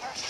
Perfect.